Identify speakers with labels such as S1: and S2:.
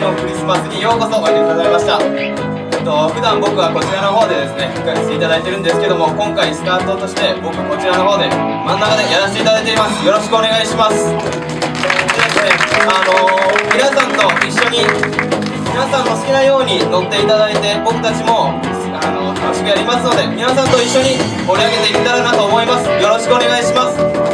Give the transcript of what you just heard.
S1: のクリスマスにようこそおいでくださいました。えっと普段僕はこちらの方でですね吹えしていただいてるんですけども今回スタートとして僕こちらの方で真ん中でやらせていただいています。よろしくお願いします。でですねあのー皆さんと一緒に皆さんの好きなように乗っていただいて僕たちもあの楽しくやりますので皆さんと一緒に盛り上げていけたらなと思います。よろしくお願いします。